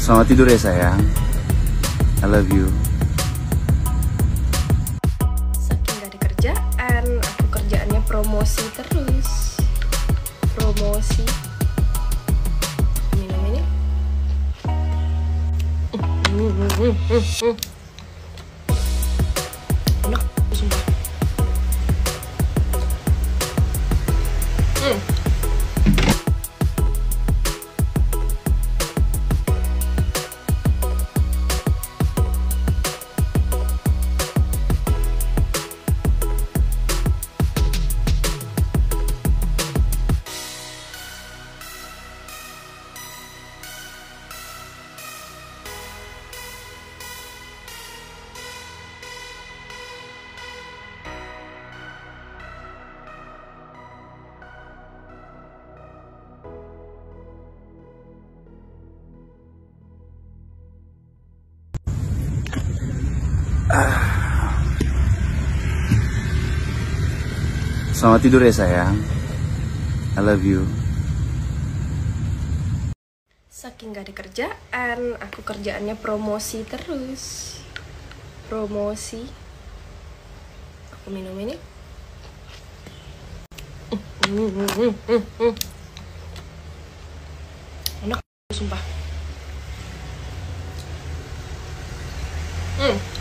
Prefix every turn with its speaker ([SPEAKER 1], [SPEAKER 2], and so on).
[SPEAKER 1] Selamat tidur ya sayang. I love you.
[SPEAKER 2] Saking gak ada kerjaan, aku kerjaannya promosi terus. Promosi. Minum ini. Enak,
[SPEAKER 1] Selamat tidur ya sayang. I love you.
[SPEAKER 2] Saking gak ada kerjaan, aku kerjaannya promosi terus. Promosi. Aku minum ini. Enak, sumpah. Hmm.